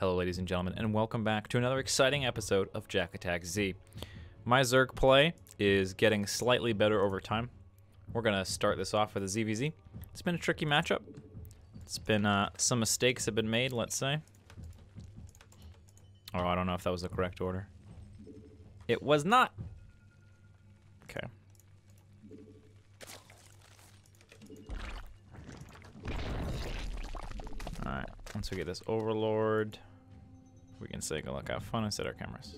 Hello, ladies and gentlemen, and welcome back to another exciting episode of JaKaTaK Z. My Zerg play is getting slightly better over time. We're going to start this off with a ZVZ. It's been a tricky matchup. It's been, uh, some mistakes have been made, let's say. Oh, I don't know if that was the correct order. It was not. Okay. Alright, once we get this Overlord, we can take a look, have fun, and set our cameras.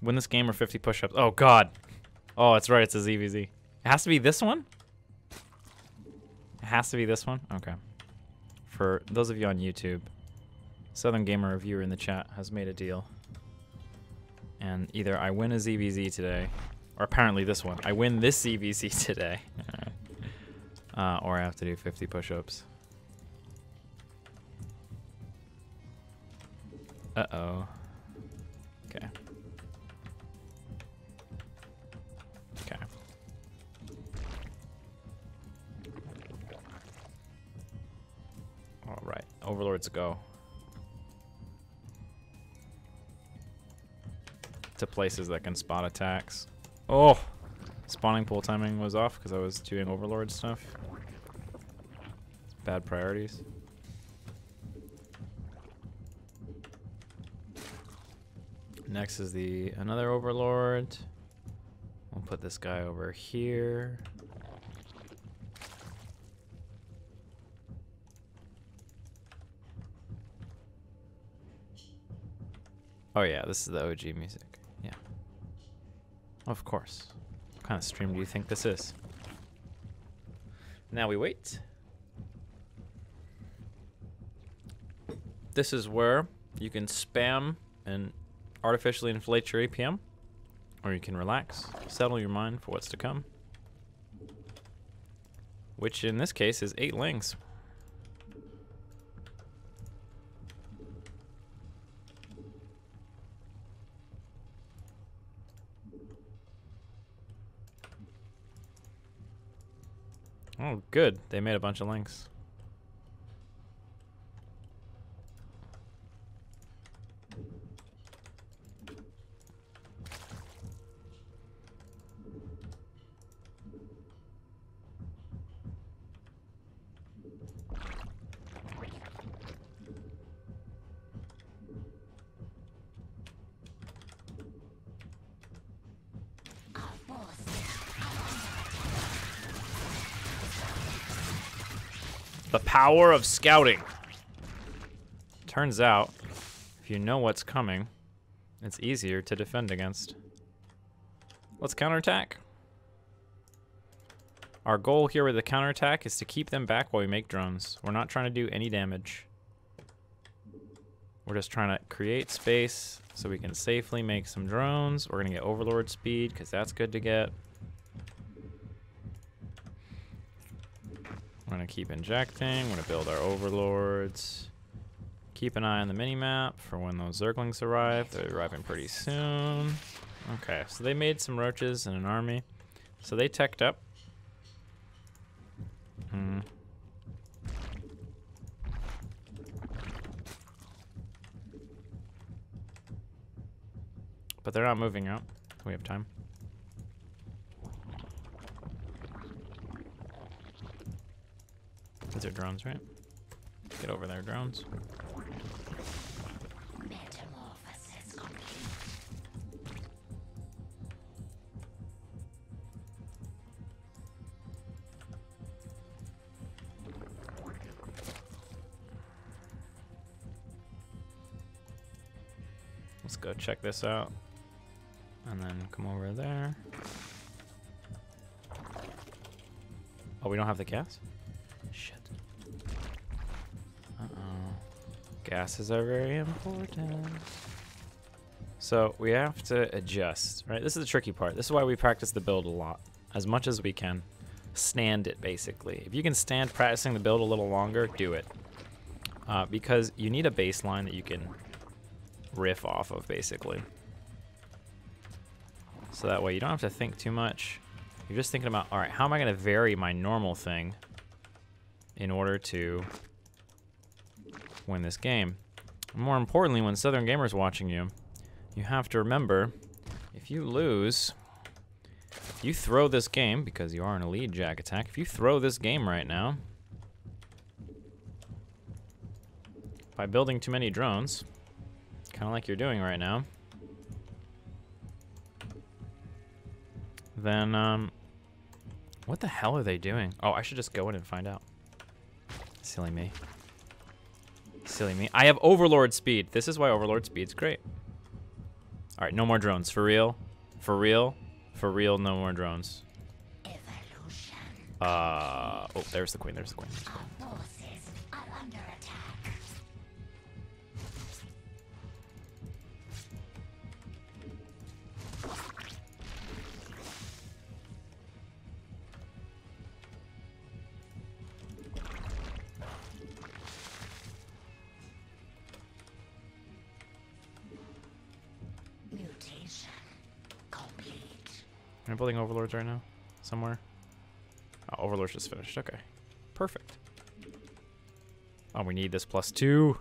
Win this game or 50 push-ups. Oh, God. Oh, that's right. It's a ZVZ. It has to be this one? It has to be this one? Okay. For those of you on YouTube, Southern Gamer Reviewer in the chat has made a deal. And either I win a ZVZ today, or apparently this one. I win this ZVZ today. uh, or I have to do 50 push-ups. Uh-oh. Okay. Okay. All right, overlords go. To places that can spot attacks. Oh, spawning pool timing was off because I was doing overlord stuff. Bad priorities. Next is the another overlord. We'll put this guy over here. Oh yeah, this is the OG music. Of course. What kind of stream do you think this is? Now we wait. This is where you can spam and artificially inflate your APM. Or you can relax, settle your mind for what's to come. Which in this case is eight lings. Oh, good. They made a bunch of lings. The power of scouting. Turns out, if you know what's coming, it's easier to defend against. Let's counterattack. Our goal here with the counterattack is to keep them back while we make drones. We're not trying to do any damage. We're just trying to create space so we can safely make some drones. We're gonna get overlord speed because that's good to get. We're gonna keep injecting. We're gonna build our overlords. Keep an eye on the mini-map for when those zerglings arrive. They're arriving pretty soon. Okay, so they made some roaches and an army. So they teched up. Hmm. But they're not moving out. We have time. These are drones, right? Get over there, drones. Metamorphosis complete. Let's go check this out. And then come over there. Oh, we don't have the gas? Shit. Uh-oh. Gases are very important. So we have to adjust, right? This is the tricky part. This is why we practice the build a lot, as much as we can. Stand it, basically. If you can stand practicing the build a little longer, do it. Uh, because you need a baseline that you can riff off of, basically. So that way you don't have to think too much. You're just thinking about, all right, how am I going to vary my normal thing in order to win this game? More importantly, when Southern Gamer's watching you, you have to remember, if you lose, if you throw this game, because you are in a lead JaKaTaK, if you throw this game right now, by building too many drones, kind of like you're doing right now, then, um, what the hell are they doing? Oh, I should just go in and find out. Silly me. Silly me. I have Overlord speed. This is why Overlord speed's great. All right, no more drones. For real? For real? For real, no more drones. Evolution. Uh, oh, there's the queen, there's the queen. Our forces are building Overlords right now? Somewhere? Oh, Overlord's just finished. Okay. Perfect. Oh, we need this plus two.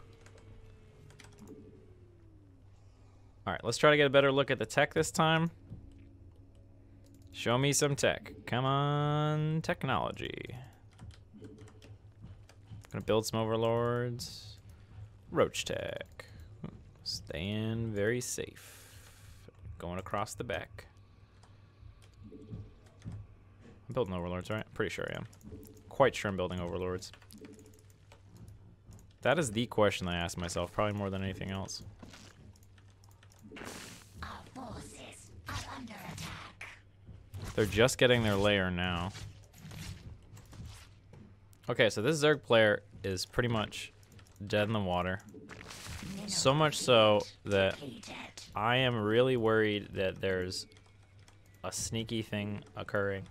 Alright, let's try to get a better look at the tech this time. Show me some tech. Come on, technology. Gonna build some Overlords. Roach tech. Hmm, staying very safe. Going across the back. I'm building overlords, right? Pretty sure I am. Quite sure I'm building overlords. That is the question I ask myself, probably more than anything else. Our forces are under attack. They're just getting their lair now. Okay, so this Zerg player is pretty much dead in the water. So much so that I am really worried that there's a sneaky thing occurring.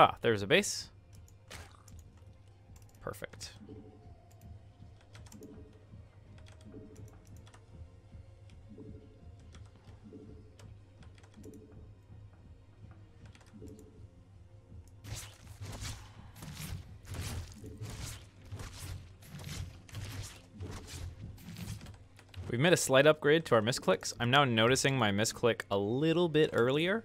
Ah, there's a base. Perfect. We've made a slight upgrade to our misclicks. I'm now noticing my misclick a little bit earlier.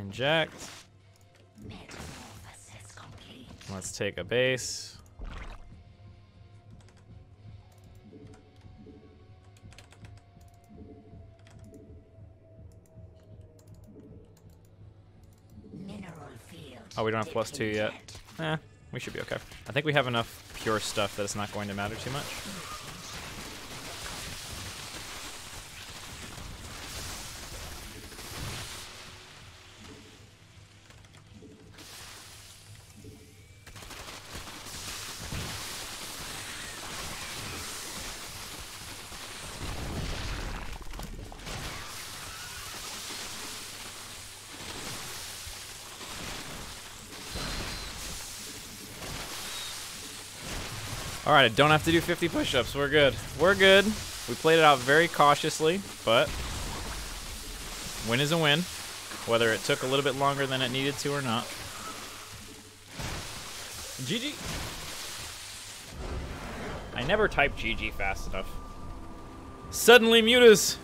Inject. Let's take a base. Oh, we don't have plus two yet. Eh, we should be okay. I think we have enough pure stuff that it's not going to matter too much. I don't have to do 50 push-ups. We're good. We're good. We played it out very cautiously, but win is a win, whether it took a little bit longer than it needed to or not. GG. I never type GG fast enough. Suddenly mutas.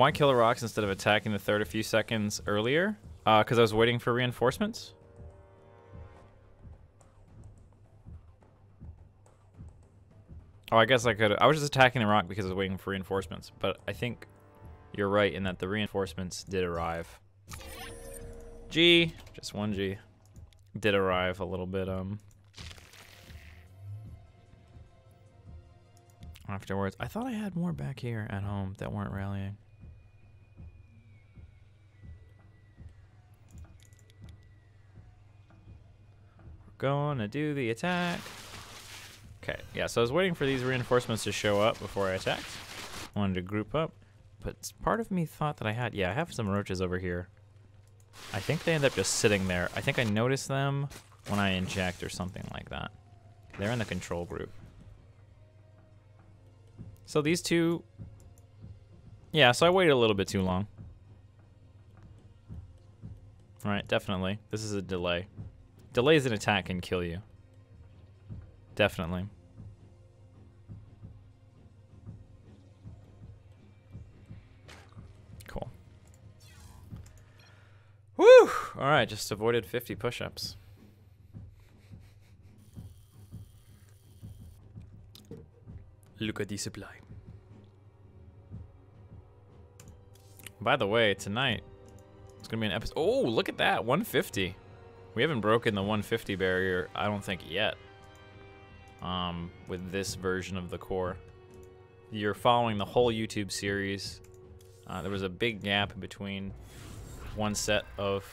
Why kill the rocks instead of attacking the third a few seconds earlier? Because uh, I was waiting for reinforcements? Oh, I guess I could. I was just attacking the rock because I was waiting for reinforcements. But I think you're right in that the reinforcements did arrive. G, just one G, did arrive a little bit. Um, afterwards, I thought I had more back here at home that weren't rallying. Gonna do the attack. Okay, yeah, so I was waiting for these reinforcements to show up before I attacked. Wanted to group up, but part of me thought that I had, yeah, I have some roaches over here. I think they end up just sitting there. I think I noticed them when I inject or something like that. They're in the control group. So these two, yeah, so I waited a little bit too long. All right, definitely. This is a delay. Delays an attack can kill you. Definitely. Cool. Woo! All right, just avoided 50 push-ups. Look at the supply. By the way, tonight it's gonna be an episode. Oh, look at that, 150. We haven't broken the 150 barrier, I don't think yet. Um, with this version of the core, you're following the whole YouTube series. Uh, there was a big gap between one set of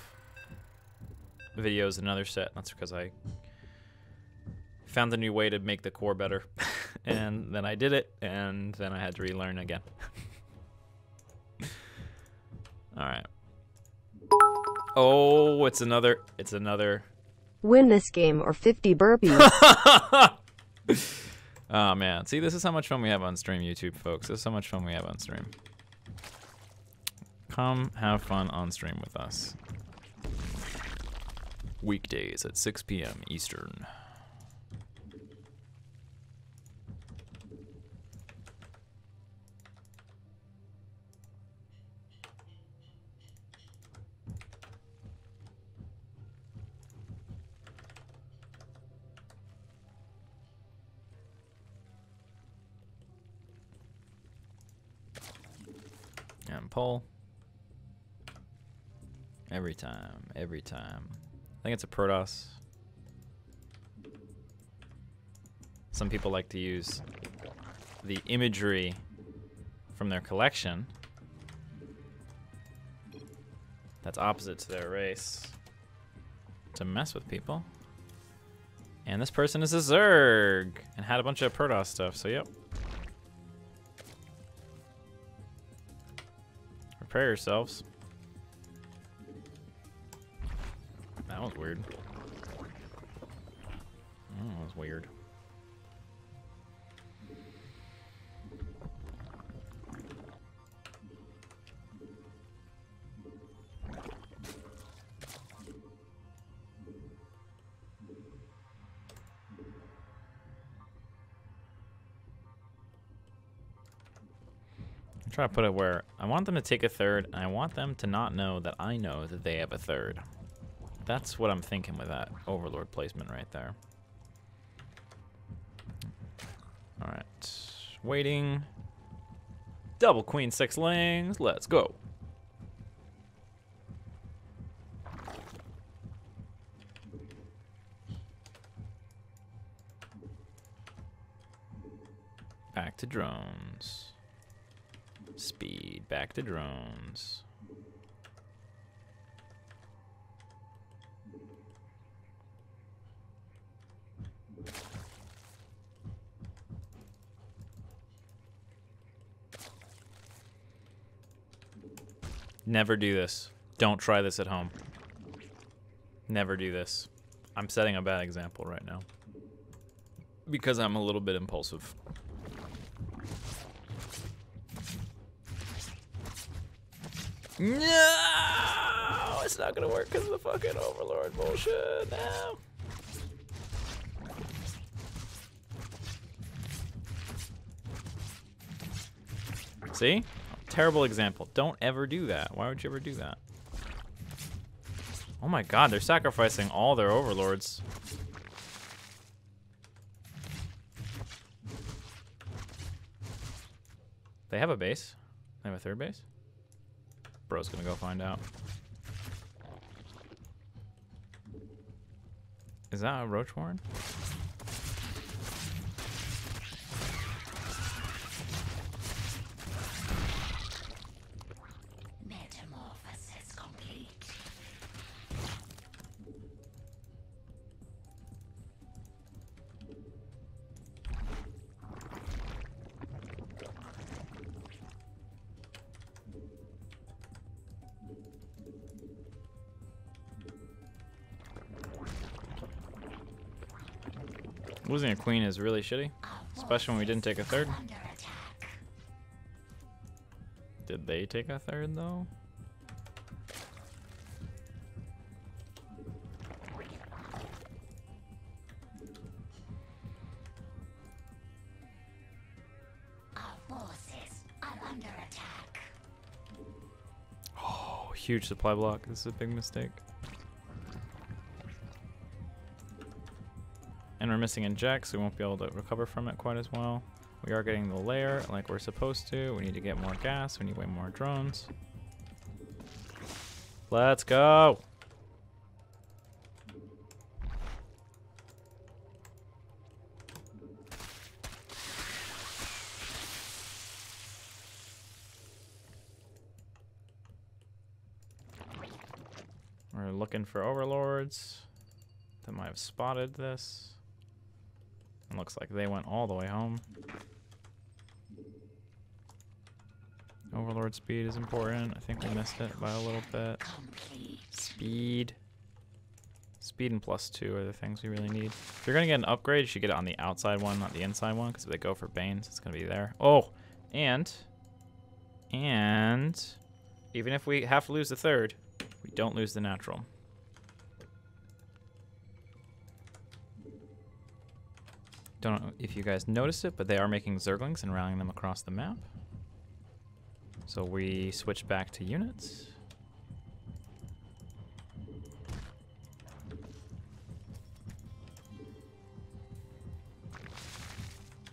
videos and another set. That's because I found a new way to make the core better, and then I did it, and then I had to relearn again. All right. Oh, it's another. It's another. Win this game or 50 burpees. Oh man, see, this is how much fun we have on stream, YouTube folks. This is how much fun we have on stream. Come have fun on stream with us. Weekdays at 6 p.m. Eastern. Pull. Every time, every time. I think it's a Protoss. Some people like to use the imagery from their collection that's opposite to their race to mess with people. And this person is a Zerg and had a bunch of Protoss stuff, so yep. Prepare yourselves. That was weird. That was weird. I'm to put it where I want them to take a third, and I want them to not know that I know that they have a third. That's what I'm thinking with that overlord placement right there. All right, waiting. Double queen six lings. Let's go. Back to drones. Speed, back to drones. Never do this. Don't try this at home. Never do this. I'm setting a bad example right now. Because I'm a little bit impulsive. No, it's not gonna work because of the fucking overlord bullshit. No. See? Terrible example. Don't ever do that. Why would you ever do that? Oh my god, they're sacrificing all their overlords. They have a base. They have a third base? Bro's gonna go find out. Is that a roach warren? Losing a queen is really shitty, especially when we didn't take a third. Did they take a third though? Oh, huge supply block. This is a big mistake. We're missing inject, so we won't be able to recover from it quite as well. We are getting the lair like we're supposed to. We need to get more gas. We need way more drones. Let's go. We're looking for overlords that might have spotted this. Looks like they went all the way home. Overlord speed is important. I think we missed it by a little bit. Speed. Speed and plus two are the things we really need. If you're gonna get an upgrade, you should get it on the outside one, not the inside one, because if they go for Banes, it's gonna be there. Oh, and, and, even if we have to lose the third, we don't lose the natural. Don't know if you guys noticed it, but they are making Zerglings and rallying them across the map. So we switch back to units.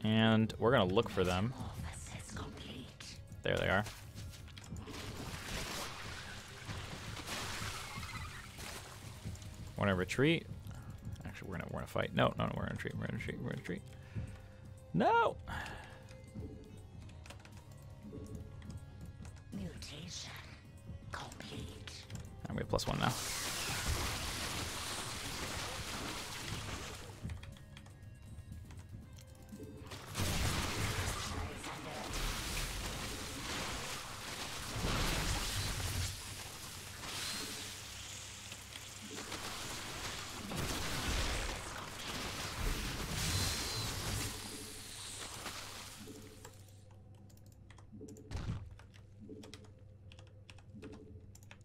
And we're gonna look for them. There they are. Want to retreat? We're gonna we're gonna fight. No, no, no, we're gonna retreat. We're gonna retreat. We're gonna retreat. No. Mutation complete. I'm gonna plus one now.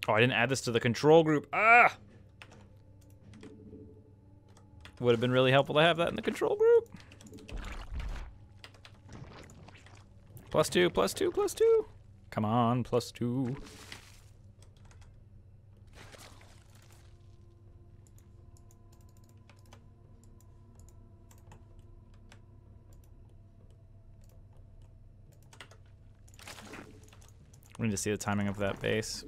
Oh, I didn't add this to the control group. Ah! Would have been really helpful to have that in the control group. Plus two, plus two, plus two. Come on, plus two. We need to see the timing of that base.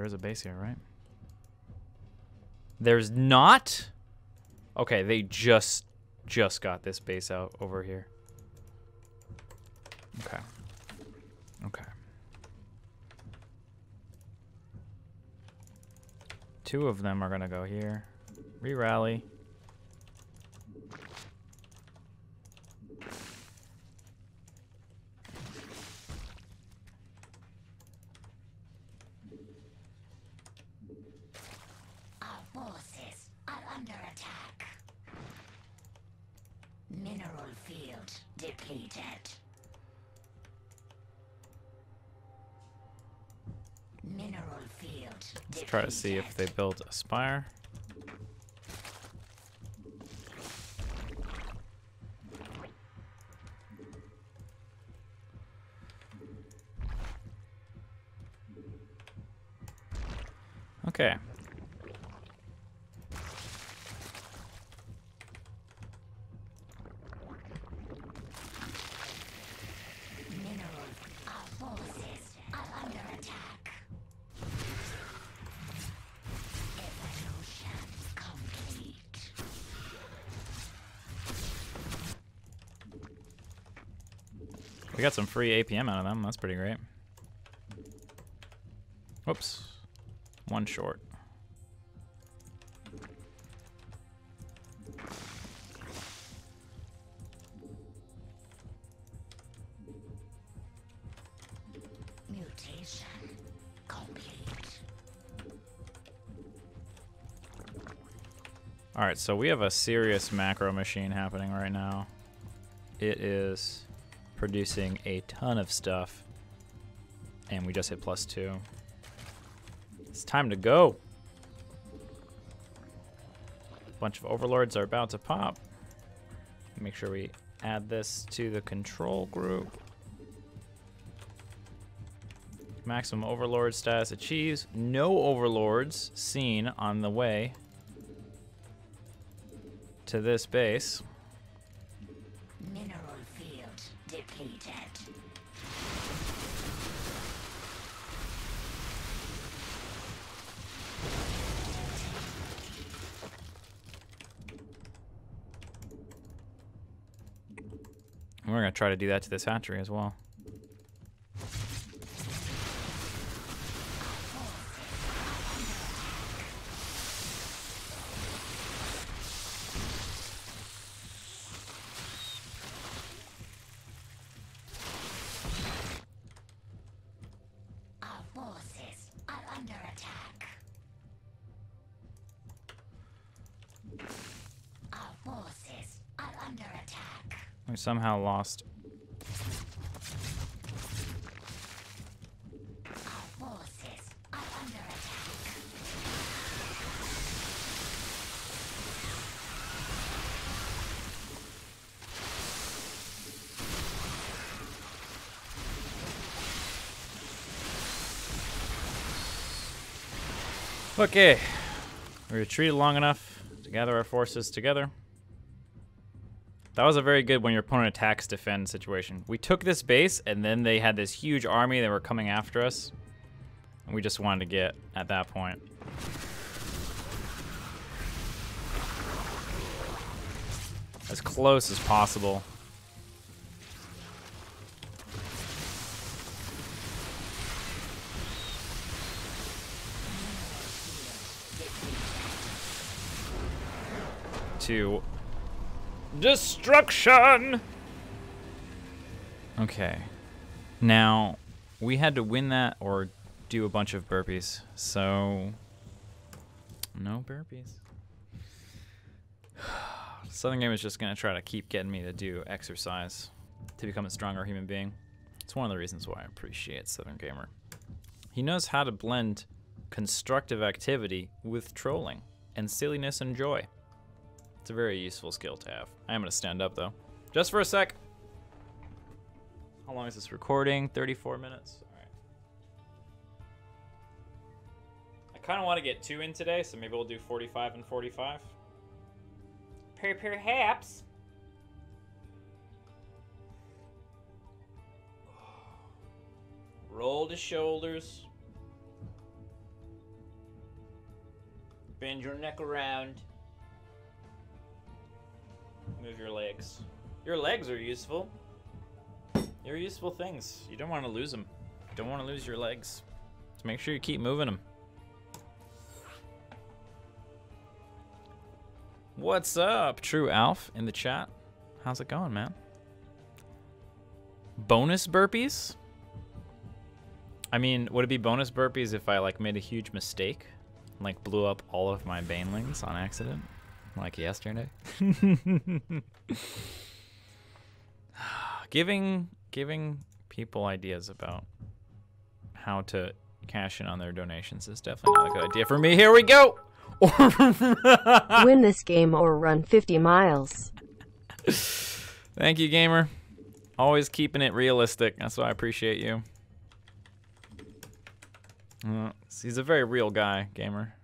There is a base here, right? There's not? Okay, they just just got this base out over here. Okay. Okay. Two of them are gonna go here. Re-rally. Our forces are under attack. Mineral field depleted. Mineral field Let's try to see if they build a spire. We got some free APM out of them. That's pretty great. Whoops. One short. Mutation complete. All right, so we have a serious macro machine happening right now. It is producing a ton of stuff, and we just hit plus two. It's time to go. A bunch of overlords are about to pop. Make sure we add this to the control group. Maximum overlord status achieves. No overlords seen on the way to this base. We're gonna try to do that to this hatchery as well. Our forces are under attack. Our forces are under attack. We somehow lost. Our forces are under attack. Okay. We retreated long enough to gather our forces together. That was a very good when your opponent attacks defend situation. We took this base and then they had this huge army that were coming after us. And we just wanted to get at that point. As close as possible. To destruction. Okay. Now, we had to win that or do a bunch of burpees. So, no burpees. Southern Game is just going to try to keep getting me to do exercise to become a stronger human being. It's one of the reasons why I appreciate Southern Gamer. He knows how to blend constructive activity with trolling and silliness and joy. It's a very useful skill to have. I am going to stand up though. Just for a sec. How long is this recording? 34 minutes. All right. I kind of want to get two in today, so maybe we'll do 45 and 45. Per- Perhaps. Roll the shoulders. Bend your neck around. Move your legs. Your legs are useful. They're useful things. You don't want to lose them. You don't want to lose your legs. So make sure you keep moving them. What's up, True Alf in the chat? How's it going, man? Bonus burpees? I mean, would it be bonus burpees if I like made a huge mistake? Like blew up all of my banelings on accident? Like yesterday? giving giving people ideas about how to cash in on their donations is definitely not a good idea for me. Here we go. Win this game or run 50 miles. Thank you, gamer. Always keeping it realistic. That's why I appreciate you. Uh, he's a very real guy, gamer.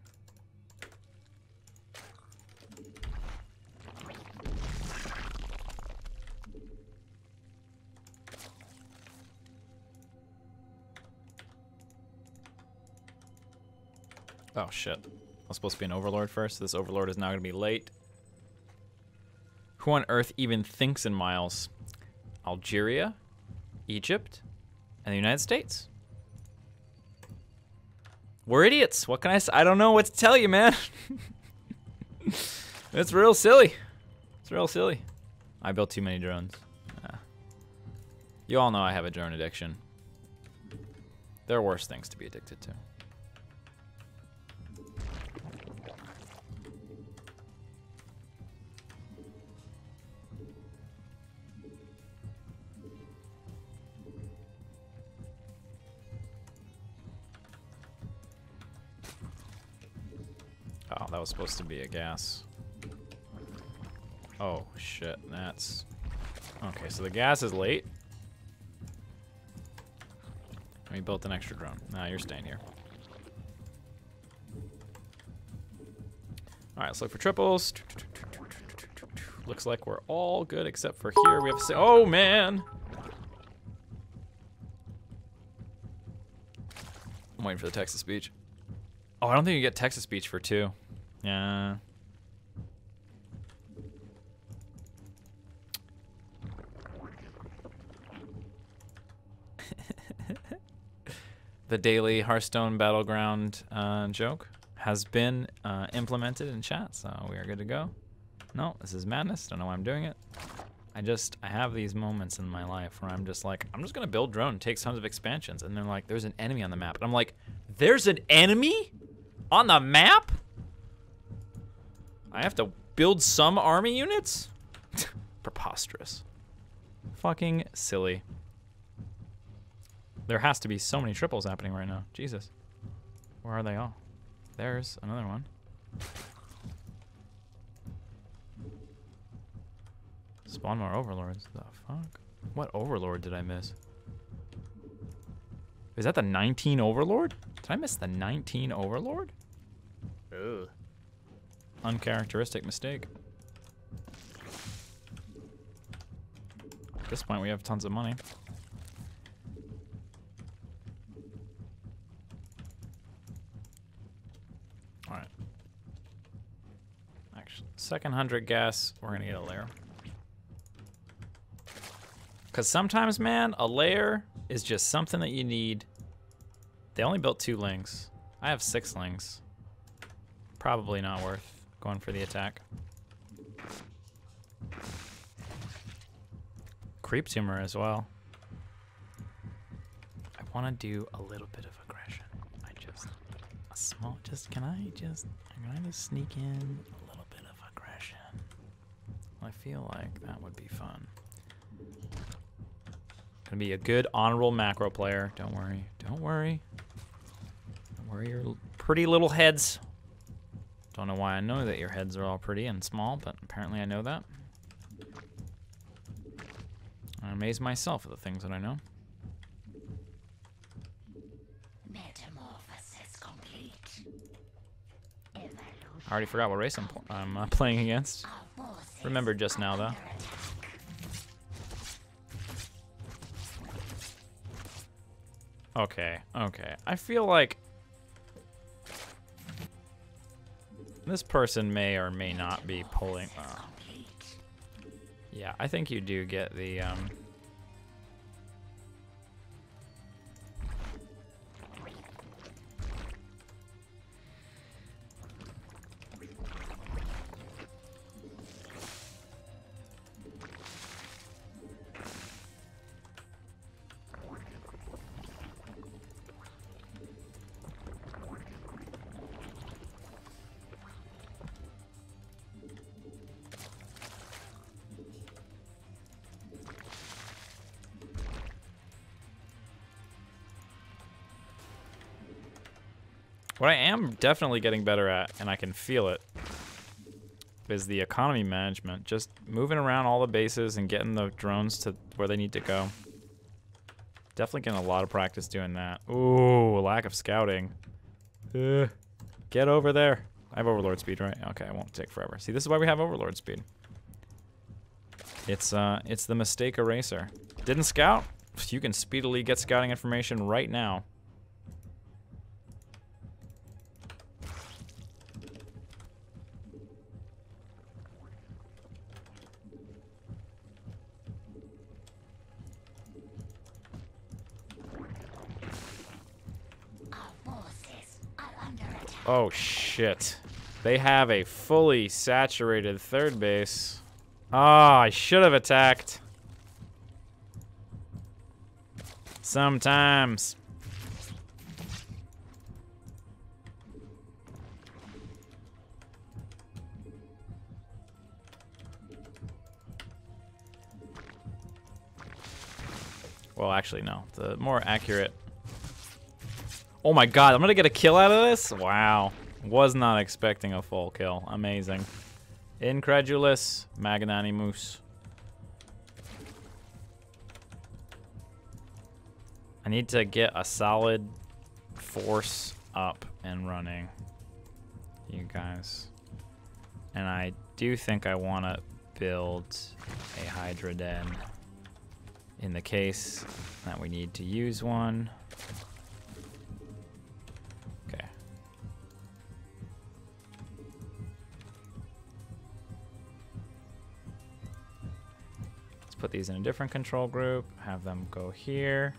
Oh shit. I was supposed to be an overlord first. This overlord is now going to be late. Who on earth even thinks in miles? Algeria, Egypt, and the United States. We're idiots. What can I say? I don't know what to tell you, man. it's real silly. It's real silly. I built too many drones. Ah. You all know I have a drone addiction. There are worse things to be addicted to. Was supposed to be a gas. Oh, shit. That's... Okay, so the gas is late. We built an extra drone. Nah, you're staying here. Alright, let's look for triples. Looks like we're all good except for here. We have to say, oh man! I'm waiting for the Texas speech. Oh, I don't think you get Texas speech for two. Yeah. the daily Hearthstone Battleground uh, joke has been uh, implemented in chat, so we are good to go. No, this is madness. Don't know why I'm doing it. I just, I have these moments in my life where I'm just like, I'm just gonna build drone, take tons of expansions, and they're like, there's an enemy on the map. And I'm like, there's an enemy on the map? I have to build some army units? Preposterous. Fucking silly. There has to be so many triples happening right now. Jesus. Where are they all? There's another one. Spawn more overlords. The fuck? What overlord did I miss? Is that the 19 overlord? Did I miss the 19 overlord? Ugh. Uncharacteristic mistake. At this point, we have tons of money. Alright. Actually, second 100 gas, we're gonna get a lair. Because sometimes, man, a lair is just something that you need. They only built two lings. I have six lings. Probably not worth going for the attack. Creep tumor as well. I want to do a little bit of aggression. I just, a small, just, can I just, can I just sneak in a little bit of aggression? I feel like that would be fun. Gonna be a good honorable macro player. Don't worry. Don't worry. Don't worry your pretty little heads. Don't know why I know that your heads are all pretty and small, but apparently I know that. I amaze myself at the things that I know. Metamorphosis complete. Evolution. I already forgot what race I'm, pl- I'm uh, playing against. Remembered just now, though. Okay, okay. I feel like this person may or may not be pulling. Uh, yeah, I think you do get the. Um, What I am definitely getting better at, and I can feel it, is the economy management. Just moving around all the bases and getting the drones to where they need to go. Definitely getting a lot of practice doing that. Ooh, lack of scouting. Ugh. get over there. I have overlord speed, right? Okay, it won't take forever. See, this is why we have overlord speed. It's uh, it's the mistake eraser. Didn't scout? You can speedily get scouting information right now. Our forces are under attack. Oh shit. They have a fully saturated third base. Ah, I should have attacked. Sometimes. Well, actually, no. The more accurate Oh my god, I'm gonna get a kill out of this? Wow. Was not expecting a full kill. Amazing. Incredulous Magnani Moose. I need to get a solid force up and running. You guys. And I do think I want to build a Hydra Den in the case that we need to use one. Put these in a different control group, have them go here.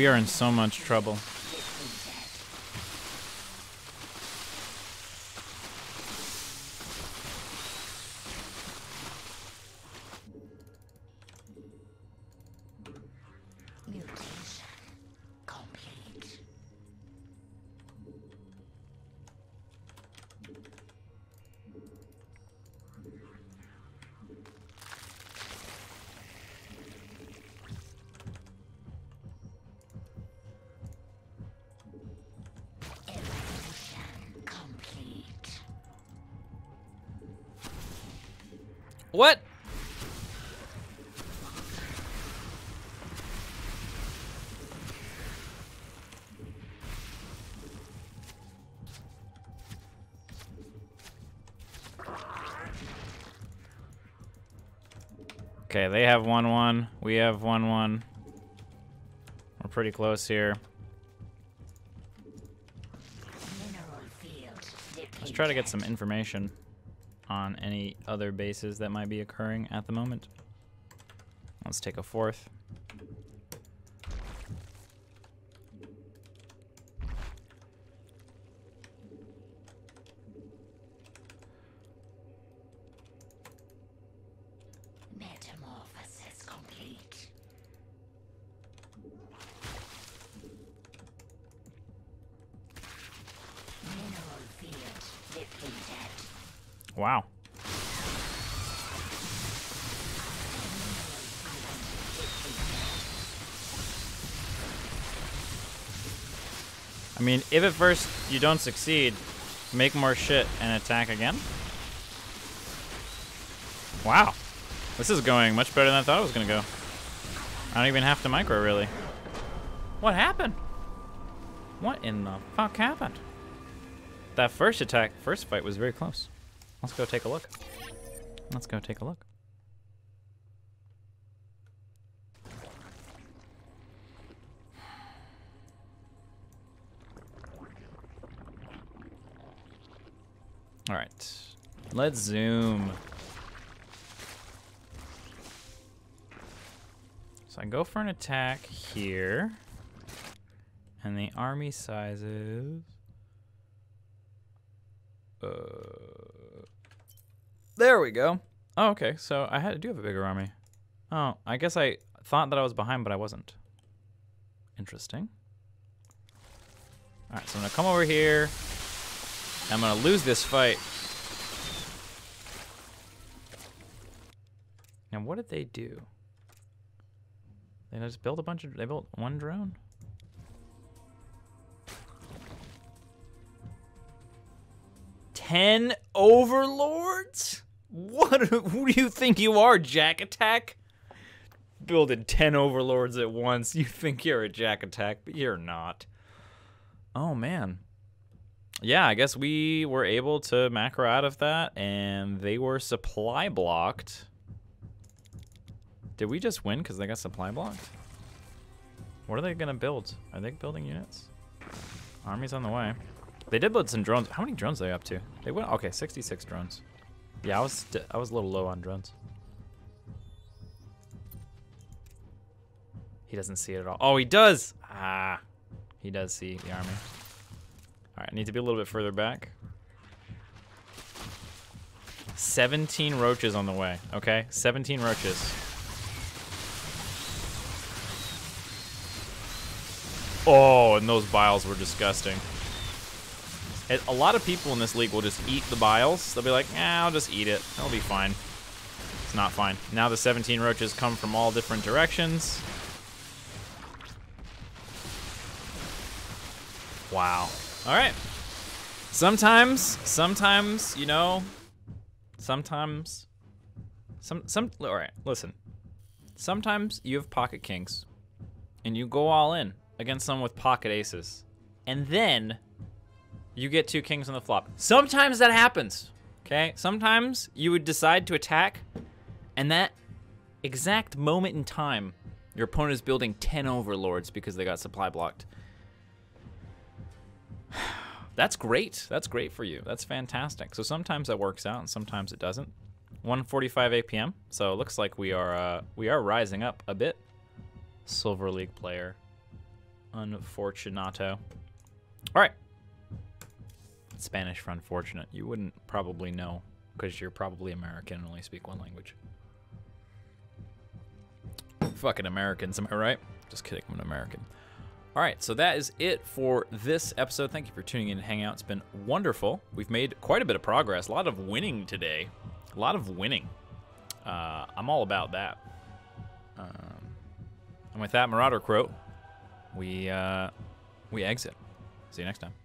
We are in so much trouble. Okay, they have 1-1. We have 1-1. We're pretty close here. Let's try to get some information on any other bases that might be occurring at the moment. Let's take a fourth. Metamorphosis complete. Mineral field depleted. Wow. I mean, if at first you don't succeed, make more shit and attack again. Wow. This is going much better than I thought it was going to go. I don't even have to micro, really. What happened? What in the fuck happened? That first attack, first fight was very close. Let's go take a look. Let's go take a look. All right, let's zoom. So I go for an attack here. And the army sizes. Uh, there we go. Oh, okay. So I had to do have a bigger army. Oh, I guess I thought that I was behind, but I wasn't. Interesting. All right, so I'm gonna come over here. I'm gonna lose this fight. Now, what did they do? They just built a bunch of. They built one drone. Ten overlords? What? Who do you think you are, JaKaTaK? Building ten overlords at once. You think you're a JaKaTaK, but you're not. Oh man. Yeah, I guess we were able to macro out of that, and they were supply blocked. Did we just win because they got supply blocked? What are they gonna build? Are they building units? Army's on the way. They did build some drones. How many drones are they up to? They went okay, 66 drones. Yeah, I was I was a little low on drones. He doesn't see it at all. Oh, he does. Ah, he does see the army. All right, I need to be a little bit further back. 17 roaches on the way. Okay, 17 roaches. Oh, and those biles were disgusting. It, a lot of people in this league will just eat the biles. They'll be like, eh, I'll just eat it. It'll be fine. It's not fine. Now the 17 roaches come from all different directions. Wow. All right. Sometimes, sometimes, you know, sometimes, some, some, all right, listen. Sometimes you have pocket kings and you go all in against someone with pocket aces. And then you get two kings on the flop. Sometimes that happens, okay? Sometimes you would decide to attack, and that exact moment in time, your opponent is building 10 overlords because they got supply blocked. That's great. That's great for you. That's fantastic. So sometimes that works out, and sometimes it doesn't. 1:45 APM. So it looks like we are uh, we are rising up a bit. Silver League player. Unfortunato. All right. Spanish for unfortunate. You wouldn't probably know because you're probably American and only speak one language. Fucking Americans, am I right? Just kidding, I'm an American. All right, so that is it for this episode. Thank you for tuning in and hanging out. It's been wonderful. We've made quite a bit of progress. A lot of winning today. A lot of winning. Uh, I'm all about that. Um, and with that, Marauder Crow, we uh, we exit. See you next time.